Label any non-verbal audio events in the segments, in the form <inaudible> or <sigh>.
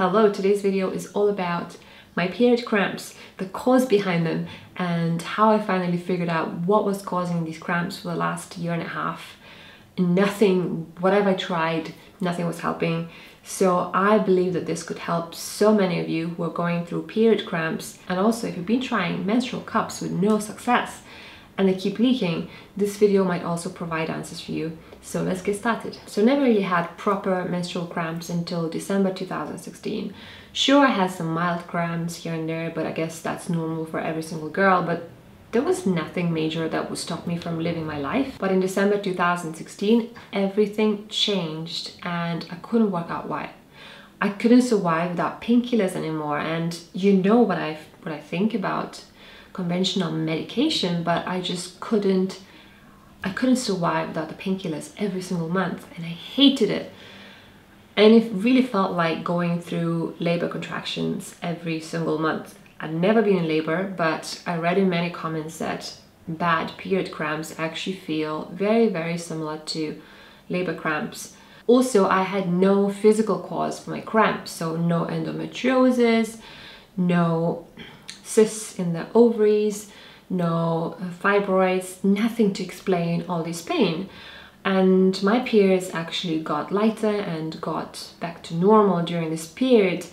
Hello, today's video is all about my period cramps, the cause behind them, and how I finally figured out what was causing these cramps for the last year and a half. Nothing, whatever I tried, nothing was helping. So I believe that this could help so many of you who are going through period cramps and also if you've been trying menstrual cups with no success and they keep leaking, this video might also provide answers for you. So let's get started. So never really had proper menstrual cramps until December 2016. Sure, I had some mild cramps here and there, but I guess that's normal for every single girl, but there was nothing major that would stop me from living my life. But in December 2016, everything changed and I couldn't work out why. I couldn't survive without painkillers anymore and you know what I what I think about conventional medication but I just couldn't I couldn't survive without the painkillers every single month and I hated it and it really felt like going through labor contractions every single month I'd never been in labor, but I read in many comments that bad period cramps actually feel very, very similar to labor cramps. Also, I had no physical cause for my cramps, so no endometriosis, no cysts in the ovaries, no uh, fibroids, nothing to explain all this pain. And my periods actually got lighter and got back to normal during this period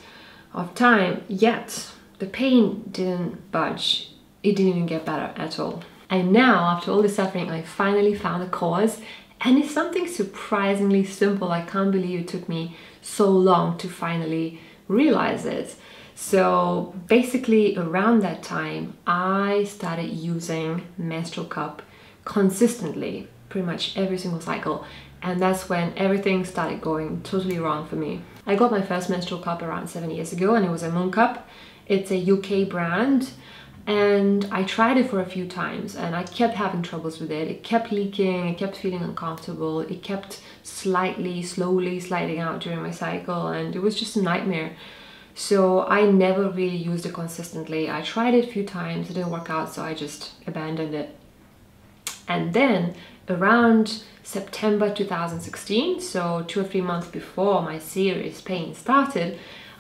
of time, yet the pain didn't budge. It didn't even get better at all. And now, after all the suffering, I finally found a cause and it's something surprisingly simple. I can't believe it took me so long to finally realize it. So basically around that time, I started using menstrual cup consistently, pretty much every single cycle. And that's when everything started going totally wrong for me. I got my first menstrual cup around seven years ago and it was a moon cup it's a UK brand and I tried it for a few times and I kept having troubles with it. It kept leaking, it kept feeling uncomfortable, it kept slightly, slowly sliding out during my cycle and it was just a nightmare. So I never really used it consistently. I tried it a few times, it didn't work out, so I just abandoned it. And then around September 2016, so two or three months before my serious pain started,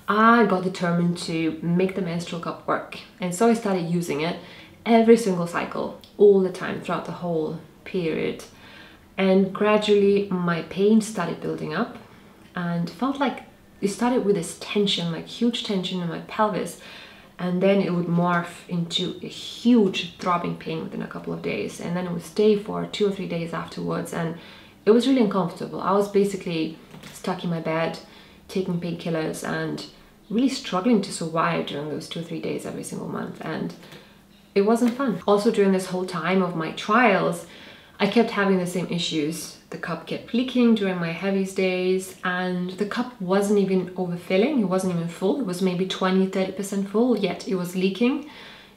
I got determined to make the menstrual cup work. And so I started using it every single cycle, all the time, throughout the whole period. And gradually my pain started building up and felt like it started with this tension, like huge tension in my pelvis. And then it would morph into a huge throbbing pain within a couple of days. And then it would stay for two or three days afterwards. And it was really uncomfortable. I was basically stuck in my bed, taking painkillers and really struggling to survive during those two or three days every single month and it wasn't fun. Also during this whole time of my trials, I kept having the same issues. The cup kept leaking during my heaviest days and the cup wasn't even overfilling, it wasn't even full, it was maybe 20-30% full, yet it was leaking.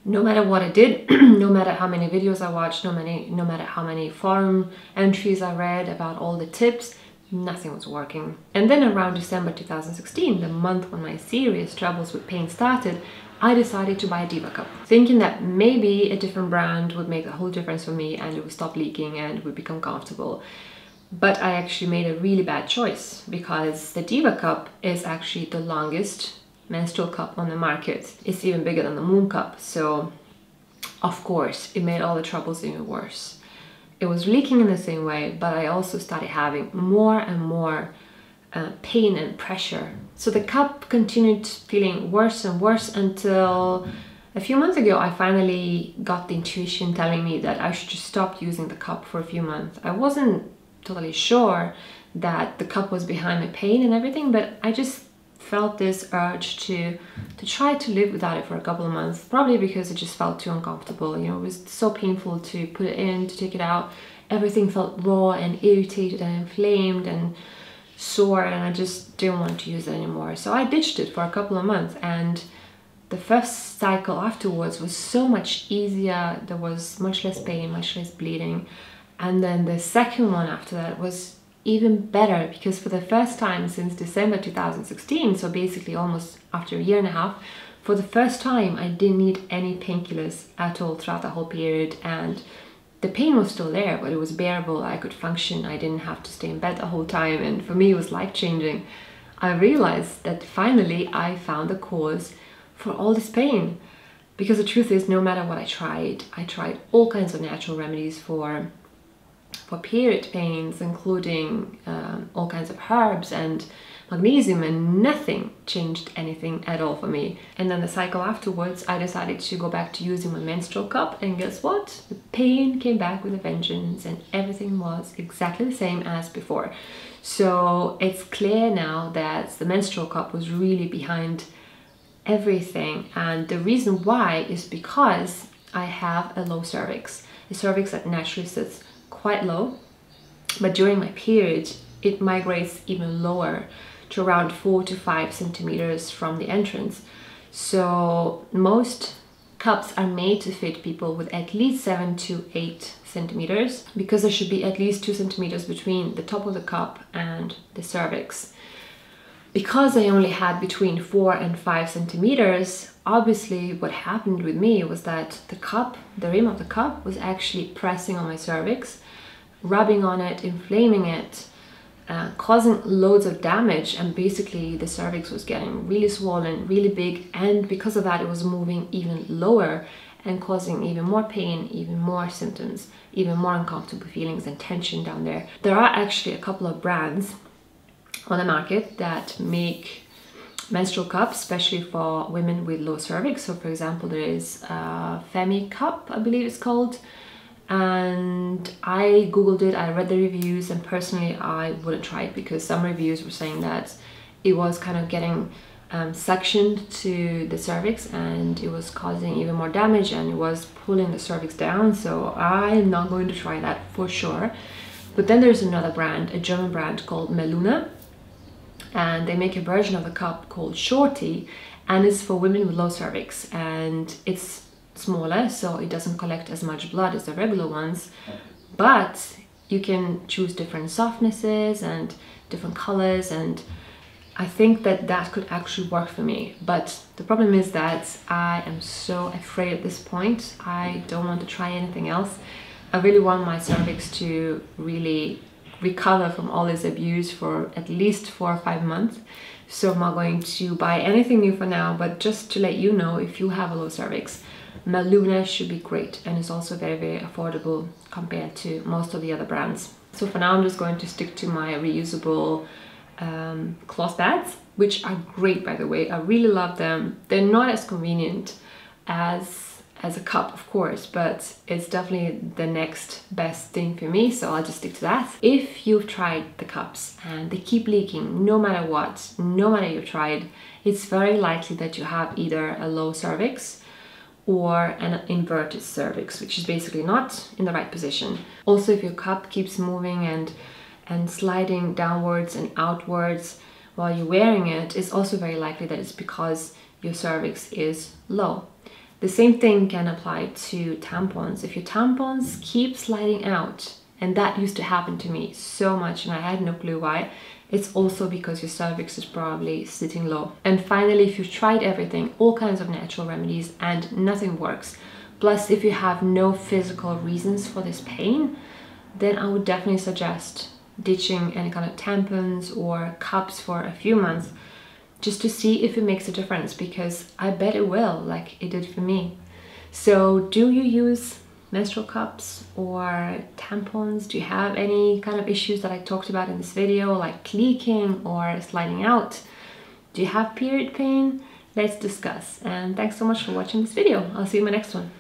No matter what I did, <clears throat> no matter how many videos I watched, no, many, no matter how many forum entries I read about all the tips, nothing was working. And then around December 2016, the month when my serious troubles with pain started, I decided to buy a Diva cup, thinking that maybe a different brand would make a whole difference for me and it would stop leaking and would become comfortable. But I actually made a really bad choice because the Diva cup is actually the longest menstrual cup on the market. It's even bigger than the Moon cup, so of course it made all the troubles even worse it was leaking in the same way, but I also started having more and more uh, pain and pressure. So the cup continued feeling worse and worse until a few months ago I finally got the intuition telling me that I should just stop using the cup for a few months. I wasn't totally sure that the cup was behind my pain and everything, but I just felt this urge to to try to live without it for a couple of months probably because it just felt too uncomfortable. You know it was so painful to put it in to take it out. Everything felt raw and irritated and inflamed and sore and I just didn't want to use it anymore. So I ditched it for a couple of months and the first cycle afterwards was so much easier. There was much less pain much less bleeding and then the second one after that was even better because for the first time since December 2016, so basically almost after a year and a half, for the first time I didn't need any painkillers at all throughout the whole period and the pain was still there but it was bearable, I could function, I didn't have to stay in bed the whole time and for me it was life-changing. I realized that finally I found the cause for all this pain. Because the truth is, no matter what I tried, I tried all kinds of natural remedies for for period pains, including um, all kinds of herbs and magnesium and nothing changed anything at all for me. And then the cycle afterwards, I decided to go back to using my menstrual cup and guess what? The pain came back with a vengeance and everything was exactly the same as before. So it's clear now that the menstrual cup was really behind everything and the reason why is because I have a low cervix. The cervix that naturally sits quite low but during my period it migrates even lower to around four to five centimeters from the entrance. So most cups are made to fit people with at least seven to eight centimeters because there should be at least two centimeters between the top of the cup and the cervix. Because I only had between four and five centimeters, obviously what happened with me was that the cup, the rim of the cup was actually pressing on my cervix, rubbing on it, inflaming it, uh, causing loads of damage and basically the cervix was getting really swollen really big and because of that it was moving even lower and causing even more pain even more symptoms even more uncomfortable feelings and tension down there. There are actually a couple of brands on the market that make menstrual cups especially for women with low cervix. So for example there is a femi cup i believe it's called. And I googled it, I read the reviews and personally I wouldn't try it because some reviews were saying that it was kind of getting um, suctioned to the cervix and it was causing even more damage and it was pulling the cervix down. So I'm not going to try that for sure. But then there's another brand, a German brand called MeLuna and they make a version of the cup called Shorty and it's for women with low cervix and it's smaller so it doesn't collect as much blood as the regular ones. But you can choose different softnesses and different colors and I think that that could actually work for me. But the problem is that I am so afraid at this point. I don't want to try anything else. I really want my cervix to really recover from all this abuse for at least four or five months so I'm not going to buy anything new for now but just to let you know if you have a low cervix MeLuna should be great and is also very, very affordable compared to most of the other brands. So for now, I'm just going to stick to my reusable um, cloth pads, which are great, by the way. I really love them. They're not as convenient as as a cup, of course, but it's definitely the next best thing for me, so I'll just stick to that. If you've tried the cups and they keep leaking no matter what, no matter you've tried, it's very likely that you have either a low cervix or an inverted cervix, which is basically not in the right position. Also, if your cup keeps moving and, and sliding downwards and outwards while you're wearing it, it's also very likely that it's because your cervix is low. The same thing can apply to tampons. If your tampons keep sliding out, and that used to happen to me so much and I had no clue why, it's also because your cervix is probably sitting low. And finally, if you've tried everything, all kinds of natural remedies and nothing works, plus if you have no physical reasons for this pain, then I would definitely suggest ditching any kind of tampons or cups for a few months just to see if it makes a difference because I bet it will like it did for me. So do you use menstrual cups or tampons? Do you have any kind of issues that I talked about in this video like leaking or sliding out? Do you have period pain? Let's discuss and thanks so much for watching this video. I'll see you in my next one.